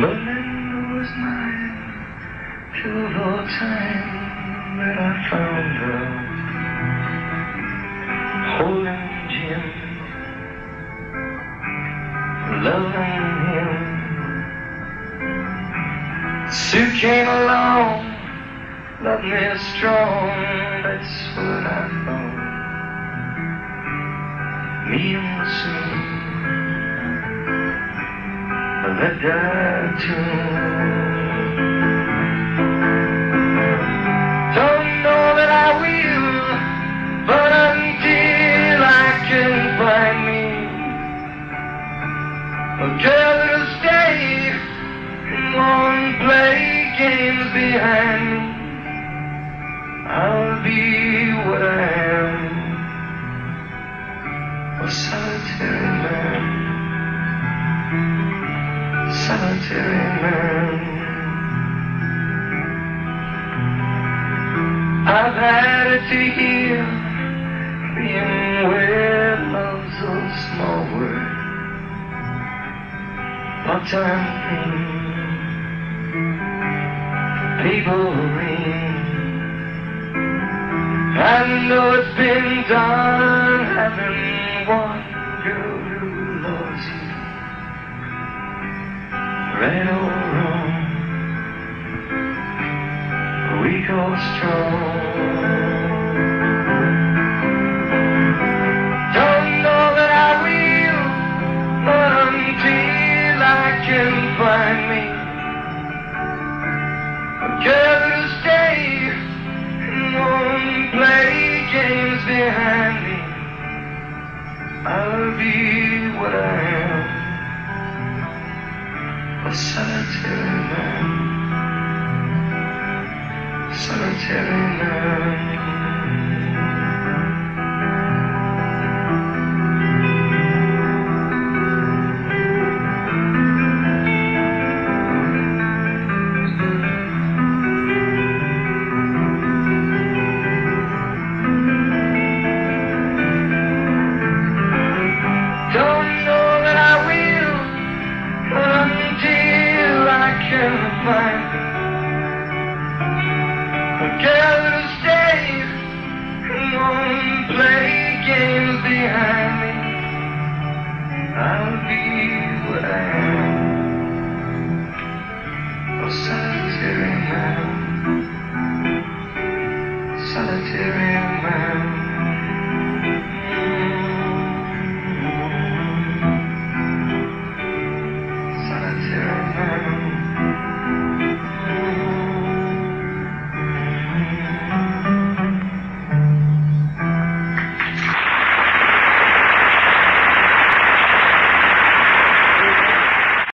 Berlin was mine till the time that I found her. Holding Jim, loving him. Sue came along, loved me strong, that's what I found. Me and Sue girl that'll stay and won't play games behind me, solitary man. I've had it to hear being where love's a small word. My time came, people ring. I know it's been done having one girl right or wrong we go strong. Find me girl to stay and won't play games behind me, I'll be a solitary man solitary man. night. A girl Come on, play games behind me. I'll be what I am. A solitary man. Solitary.